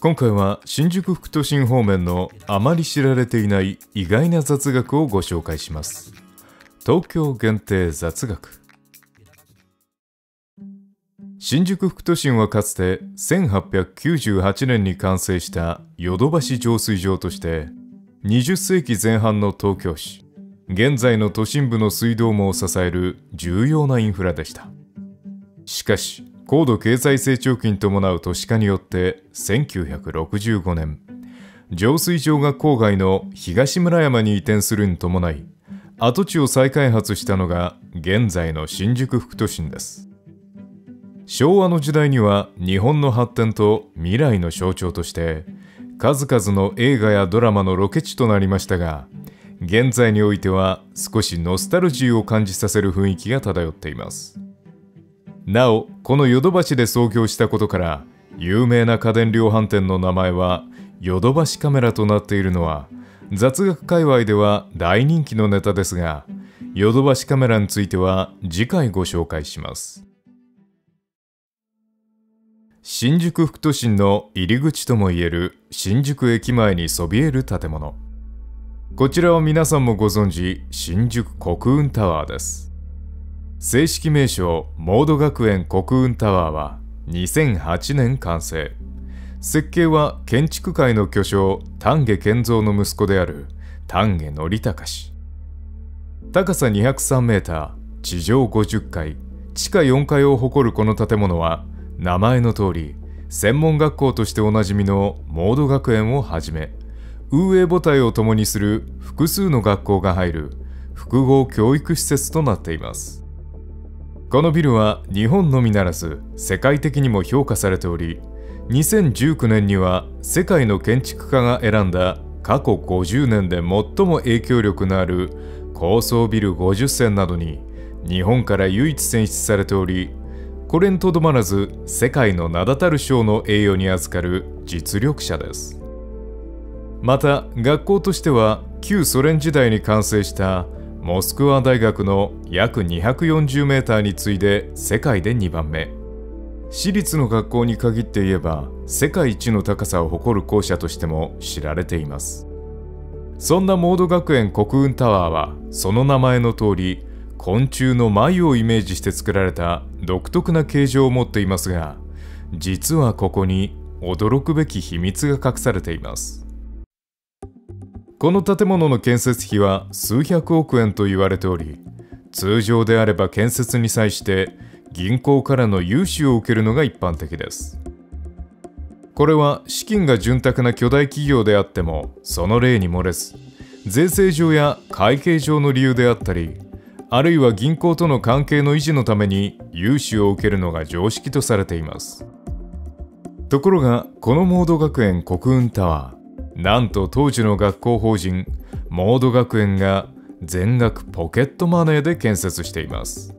今回は新宿副都心方面のあまり知られていない意外な雑学をご紹介します。東京限定雑学。新宿副都心はかつて1898年に完成したヨドバシ浄水場として20世紀前半の東京市現在の都心部の水道網を支える重要なインフラでした。しかし高度経済成長期に伴う都市化によって1965年浄水場が郊外の東村山に移転するに伴い跡地を再開発したのが現在の新宿副都心です。昭和の時代には日本の発展と未来の象徴として数々の映画やドラマのロケ地となりましたが現在においては少しノスタルジーを感じさせる雰囲気が漂っています。なおこのヨドバシで創業したことから有名な家電量販店の名前はヨドバシカメラとなっているのは雑学界隈では大人気のネタですがヨドバシカメラについては次回ご紹介します。新宿副都心の入り口ともいえる新宿駅前にそびえる建物。こちらは皆さんもご存知新宿国運タワーです。正式名称モード学園国運タワーは2008年完成。設計は建築界の巨匠丹下健三の息子である丹下則隆。氏高さ203メーター地上50階。地下4階を誇るこの建物は名前の通り専門学校としておなじみのモード学園をはじめ運営母体を共にする複数の学校が入る複合教育施設となっています。このビルは日本のみならず世界的にも評価されており2019年には世界の建築家が選んだ過去50年で最も影響力のある高層ビル50選などに日本から唯一選出されておりこれにとどまらず世界の名だたる賞の栄誉に預かる実力者です。また学校としては旧ソ連時代に完成したモスクワ大学の約240メーターに次いで世界で2番目。私立の学校に限って言えば世界一の高さを誇る校舎としても知られています。そんなモード学園国運タワーはその名前の通り昆虫の眉をイメージして作られた独特な形状を持っていますが実はここに驚くべき秘密が隠されています。この建物の建設費は数百億円と言われており通常であれば建設に際して銀行からの融資を受けるのが一般的です。これは資金が潤沢な巨大企業であってもその例に漏れず税制上や会計上の理由であったりあるいは銀行との関係の維持のために融資を受けるのが常識とされています。ところがこのモード学園国運タワーなんと当時の学校法人モード学園が全額ポケットマネーで建設しています。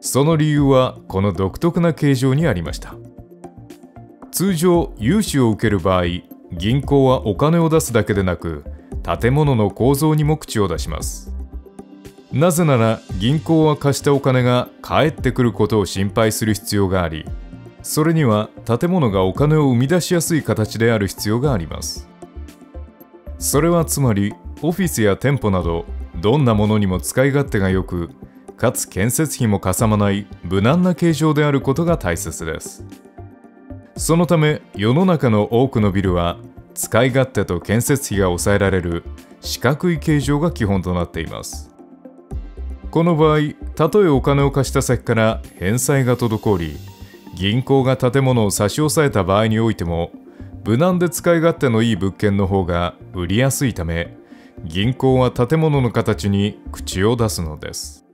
その理由はこの独特な形状にありました。通常融資を受ける場合銀行はお金を出すだけでなく建物の構造にも口を出します。なぜなら銀行は貸したお金が返ってくることを心配する必要がありそれには建物がお金を生み出しやすい形である必要があります。それはつまりオフィスや店舗などどんなものにも使い勝手が良くかつ建設費もかさまない無難な形状であることが大切です。そのため世の中の多くのビルは使い勝手と建設費が抑えられる四角い形状が基本となっています。この場合たとえお金を貸した先から返済が滞り銀行が建物を差し押さえた場合においても無難で使い勝手のいい物件の方が売りやすいため銀行は建物の形に口を出すのです。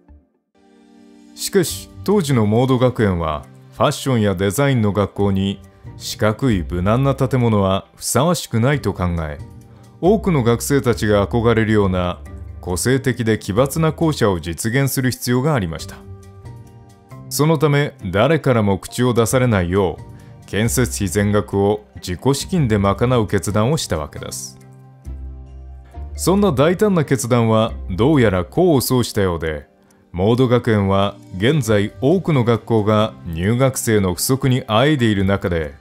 しかし当時のモード学園はファッションやデザインの学校に四角い無難な建物はふさわしくないと考え多くの学生たちが憧れるような個性的で奇抜な校舎を実現する必要がありました。そのため誰からも口を出されないよう建設費全額を自己資金で賄う決断をしたわけです。そんな大胆な決断はどうやら功を奏したようでモード学園は現在多くの学校が入学生の不足にあえいでいる中で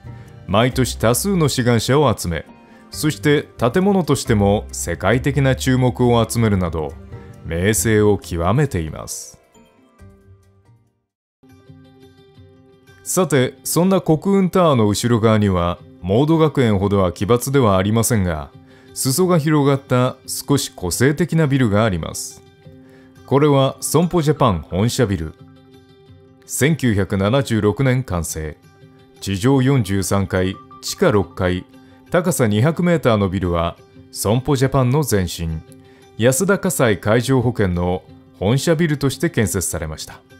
毎年多数の志願者を集めそして建物としても世界的な注目を集めるなど名声を極めています。さてそんな国運タワーの後ろ側にはモード学園ほどは奇抜ではありませんが裾が広がった少し個性的なビルがあります。これは損保ジャパン本社ビル。1976年完成地上43階地下6階高さ200メーターのビルは損保ジャパンの前身。安田火災海上保険の本社ビルとして建設されました。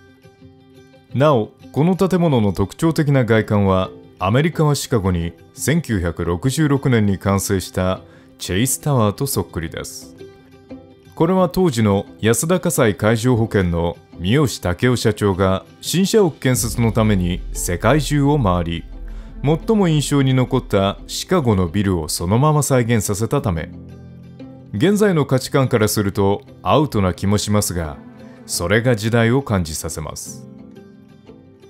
なおこの建物の特徴的な外観はアメリカはシカゴに1966年に完成したチェイスタワーとそっくりです。これは当時の安田火災海上保険の三好武雄社長が新社屋建設のために世界中を回り最も印象に残ったシカゴのビルをそのまま再現させたため現在の価値観からするとアウトな気もしますがそれが時代を感じさせます。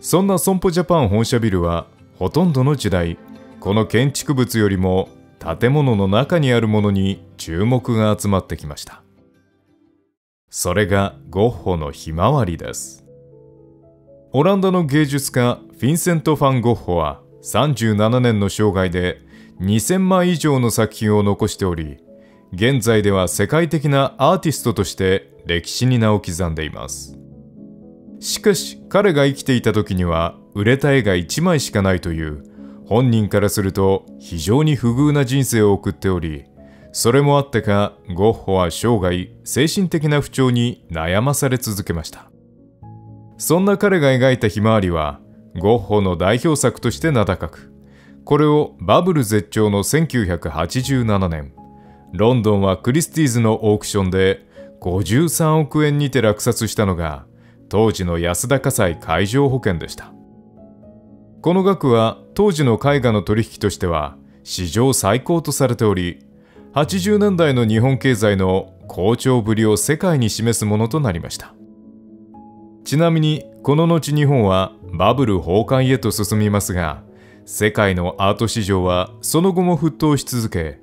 そんな損保ジャパン本社ビルはほとんどの時代この建築物よりも建物の中にあるものに注目が集まってきました。それがゴッホのひまわりです。オランダの芸術家フィンセント・ファン・ゴッホは37年の生涯で2000枚以上の作品を残しており現在では世界的なアーティストとして歴史に名を刻んでいます。しかし彼が生きていた時には売れた絵が1枚しかないという本人からすると非常に不遇な人生を送っておりそれもあってかゴッホは生涯精神的な不調に悩まされ続けました。そんな彼が描いたひまわりはゴッホの代表作として名高くこれをバブル絶頂の1987年ロンドンはクリスティーズのオークションで53億円にて落札したのが当時の安田火災海上保険でした。この額は当時の絵画の取引としては史上最高とされており80年代の日本経済の好調ぶりを世界に示すものとなりました。ちなみにこの後日本はバブル崩壊へと進みますが世界のアート市場はその後も沸騰し続け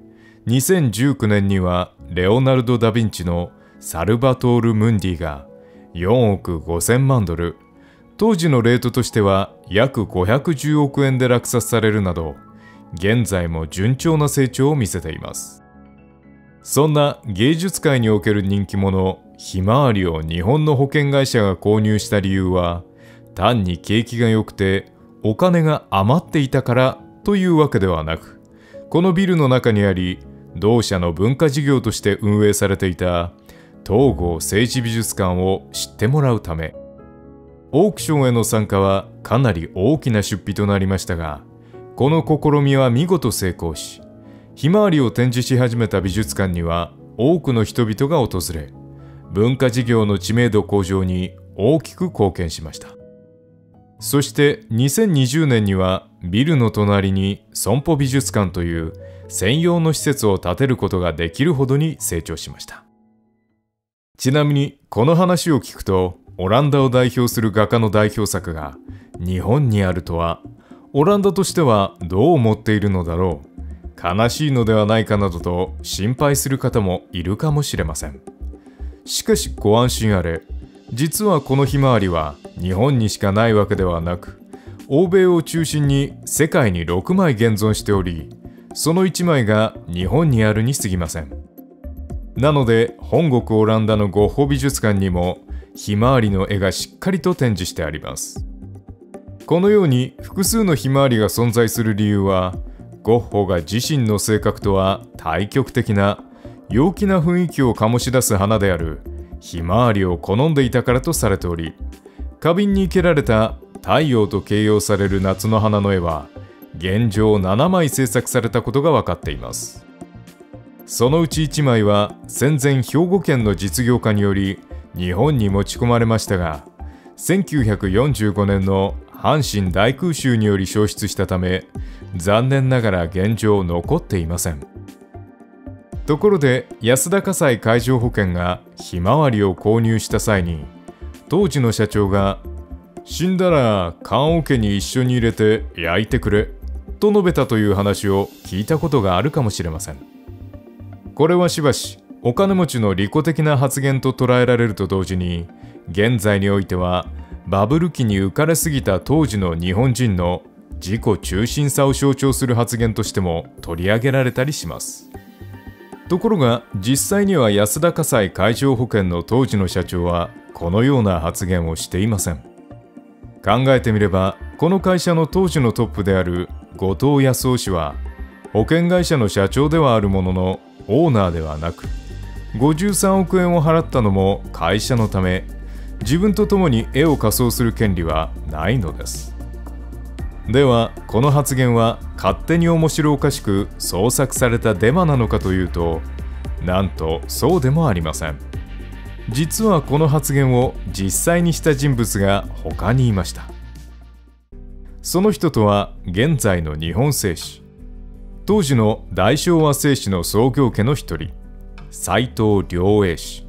2019年にはレオナルド・ダ・ヴィンチのサルバトール・ムンディが4億5000万ドル。当時のレートとしては約510億円で落札されるなど現在も順調な成長を見せています。そんな芸術界における人気者ひまわりを日本の保険会社が購入した理由は単に景気が良くてお金が余っていたからというわけではなくこのビルの中にあり同社の文化事業として運営されていた東郷政治美術館を知ってもらうためオークションへの参加はかなり大きな出費となりましたがこの試みは見事成功しひまわりを展示し始めた美術館には多くの人々が訪れ文化事業の知名度向上に大きく貢献しました。そして2020年にはビルの隣に損保美術館という専用の施設を建てることができるほどに成長しました。ちなみにこの話を聞くとオランダを代表する画家の代表作が日本にあるとはオランダとしてはどう思っているのだろう悲しいのではないかなどと心配する方もいるかもしれません。しかしご安心あれ実はこのひまわりは日本にしかないわけではなく欧米を中心に世界に6枚現存しておりその1枚が日本にあるに過ぎません。なので本国オランダのゴッホ美術館にもひまわりの絵がしっかりと展示してあります。このように複数のひまわりが存在する理由はゴッホが自身の性格とは対極的な陽気な雰囲気を醸し出す花であるひまわりを好んでいたからとされており花瓶に生けられた太陽と形容される夏の花の絵は現状7枚制作されたことが分かっています。そのうち1枚は戦前兵庫県の実業家により日本に持ち込まれましたが1945年の阪神大空襲により消失したため残念ながら現状残っていません。ところで安田火災海上保険がひまわりを購入した際に当時の社長が死んだら棺桶に一緒に入れて焼いてくれと述べたという話を聞いたことがあるかもしれません。これはしばしお金持ちの利己的な発言と捉えられると同時に現在においてはバブル期に浮かれすぎた当時の日本人の自己中心さを象徴する発言としても取り上げられたりします。ところが実際には安田火災海上保険の当時の社長はこのような発言をしていません。考えてみればこの会社の当時のトップである後藤康夫氏は保険会社の社長ではあるもののオーナーではなく53億円を払ったのも会社のため自分と共に絵を仮装する権利はないのです。ではこの発言は勝手に面白おかしく創作されたデマなのかというとなんとそうでもありません。実はこの発言を実際にした人物が他にいました。その人とは現在の日本製紙。当時の大昭和製紙の創業家の一人斎藤良栄氏。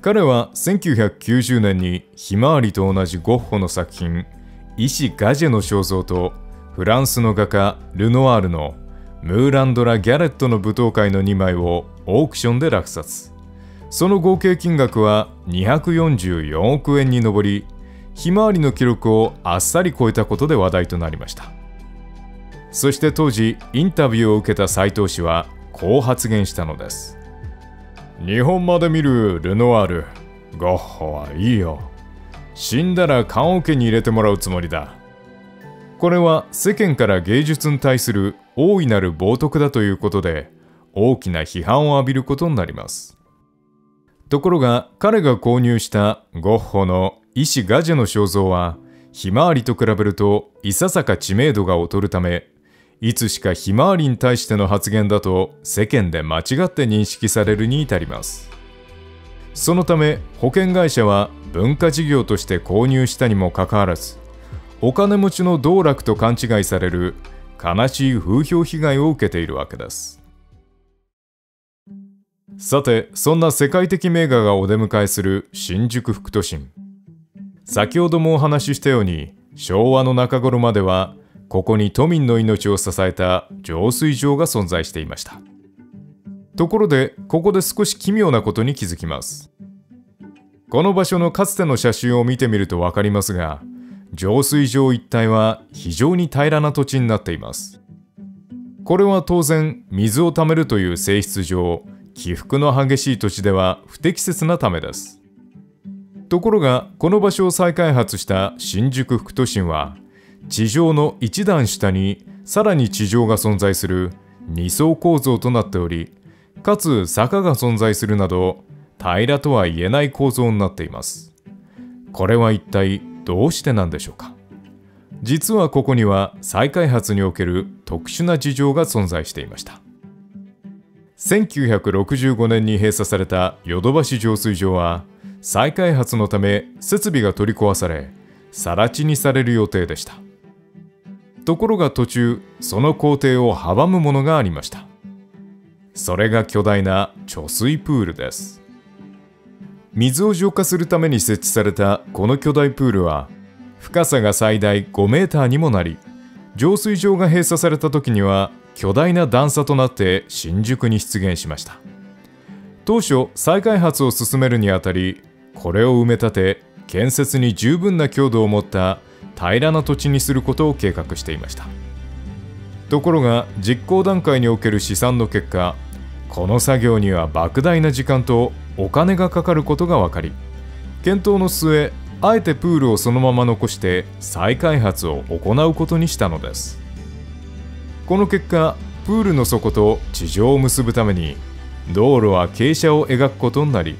彼は1990年にひまわりと同じゴッホの作品「医師ガジェの肖像」とフランスの画家ルノワールの「ムーランドラ・ギャレットの舞踏会」の2枚をオークションで落札。その合計金額は244億円に上りひまわりの記録をあっさり超えたことで話題となりました。そして当時インタビューを受けた斉藤氏はこう発言したのです。日本まで見るルノワール。ゴッホはいいよ。死んだら棺桶に入れてもらうつもりだ。これは世間から芸術に対する大いなる冒涜だということで大きな批判を浴びることになります。ところが彼が購入したゴッホの医師ガジェの肖像はひまわりと比べるといささか知名度が劣るためいつしかひまわりに対しての発言だと世間で間違って認識されるに至ります。そのため保険会社は文化事業として購入したにもかかわらずお金持ちの道楽と勘違いされる悲しい風評被害を受けているわけです。さてそんな世界的名画がお出迎えする新宿副都心。先ほどもお話ししたように昭和の中頃まではここに都民の命を支えた浄水場が存在していました。ところでここで少し奇妙なことに気づきます。この場所のかつての写真を見てみると分かりますが浄水場一帯は非常に平らな土地になっています。これは当然水を貯めるという性質上起伏の激しい土地では不適切なためです。ところがこの場所を再開発した新宿副都心は地上の一段下にさらに地上が存在する二層構造となっておりかつ坂が存在するなど平らとは言えない構造になっています。これは一体どうしてなんでしょうか？実はここには再開発における特殊な事情が存在していました。1965年に閉鎖されたヨドバシ浄水場は再開発のため設備が取り壊され更地にされる予定でした。ところが途中その工程を阻むものがありました。それが巨大な貯水プールです。水を浄化するために設置されたこの巨大プールは深さが最大5メーターにもなり浄水場が閉鎖された時には巨大な段差となって新宿に出現しました。当初再開発を進めるにあたりこれを埋め立て建設に十分な強度を持った平らな土地にすることを計画していました。ところが実行段階における試算の結果この作業には莫大な時間とお金がかかることが分かり検討の末あえてプールをそのまま残して再開発を行うことにしたのです。この結果プールの底と地上を結ぶために道路は傾斜を描くことになり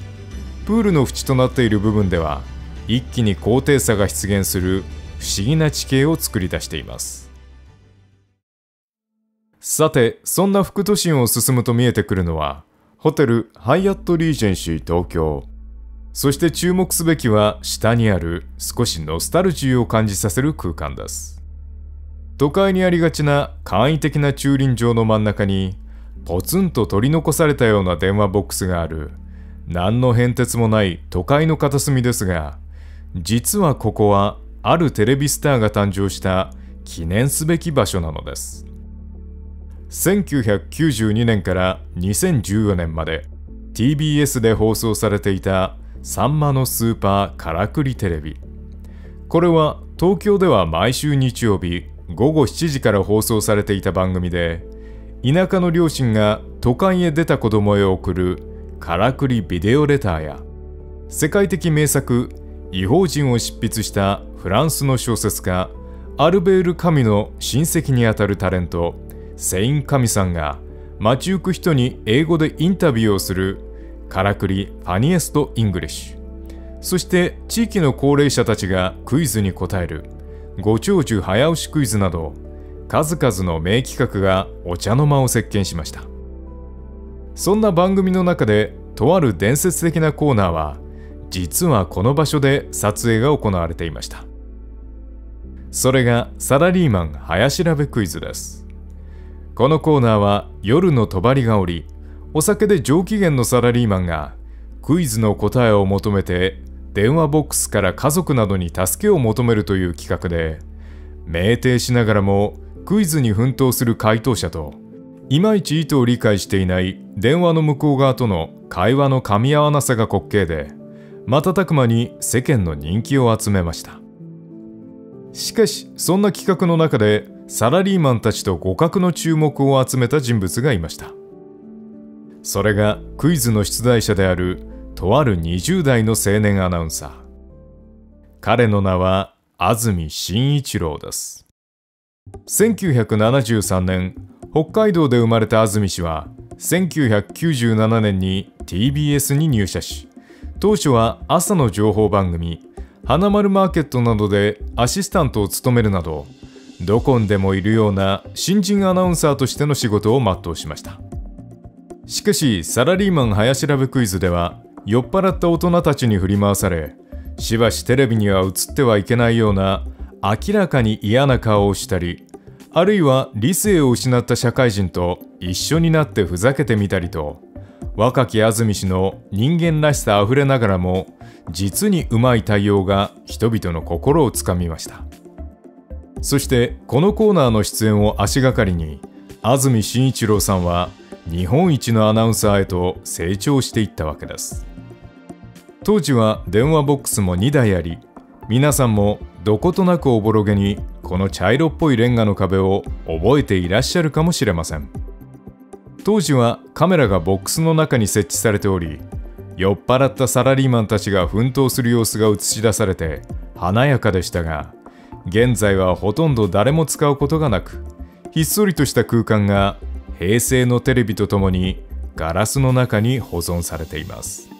プールの縁となっている部分では一気に高低差が出現する不思議な地形を作り出しています。さてそんな副都心を進むと見えてくるのはホテルハイアットリージェンシー東京。そして注目すべきは下にある少しノスタルジーを感じさせる空間です。都会にありがちな簡易的な駐輪場の真ん中にポツンと取り残されたような電話ボックスがある何の変哲もない都会の片隅ですが実はここはあるテレビスターが誕生した記念すべき場所なのです。1992年から2014年まで TBS で放送されていた「さんまのスーパーからくりテレビ」これは東京では毎週日曜日午後7時から放送されていた番組で田舎の両親が都会へ出た子供へ送るからくりビデオレターや世界的名作「異邦人」を執筆したフランスの小説家アルベール・カミュの親戚にあたるタレントセイン・カミさんが街行く人に英語でインタビューをするからくり Funniest English。そして地域の高齢者たちがクイズに答えるご長寿早押しクイズなど数々の名企画がお茶の間を席巻しました。そんな番組の中でとある伝説的なコーナーは実はこの場所で撮影が行われていました。それがサラリーマン早調べクイズです。このコーナーは夜の帳がおりお酒で上機嫌のサラリーマンがクイズの答えを求めて電話ボックスから家族などに助けを求めるという企画で酩酊しながらもクイズに奮闘する回答者といまいち意図を理解していない電話の向こう側との会話の噛み合わなさが滑稽で瞬く間に世間の人気を集めました。しかしそんな企画の中でサラリーマンたちと互角の注目を集めた人物がいました。それがクイズの出題者であるとある20代の青年アナウンサー。彼の名は安住紳一郎です。1973年北海道で生まれた安住氏は1997年に TBS に入社し当初は朝の情報番組花丸マーケットなどでアシスタントを務めるなどどこにでもいるような新人アナウンサーとしての仕事を全うしました。しかしサラリーマン早調べクイズでは酔っ払った大人たちに振り回されしばしテレビには映ってはいけないような明らかに嫌な顔をしたりあるいは理性を失った社会人と一緒になってふざけてみたりと若き安住氏の人間らしさあふれながらも実にうまい対応が人々の心をつかみました。そしてこのコーナーの出演を足がかりに安住紳一郎さんは日本一のアナウンサーへと成長していったわけです。当時は電話ボックスも2台あり皆さんもどことなくおぼろげにこの茶色っぽいレンガの壁を覚えていらっしゃるかもしれません。当時はカメラがボックスの中に設置されており酔っ払ったサラリーマンたちが奮闘する様子が映し出されて華やかでしたが現在はほとんど誰も使うことがなくひっそりとした空間が平成のテレビとともにガラスの中に保存されています。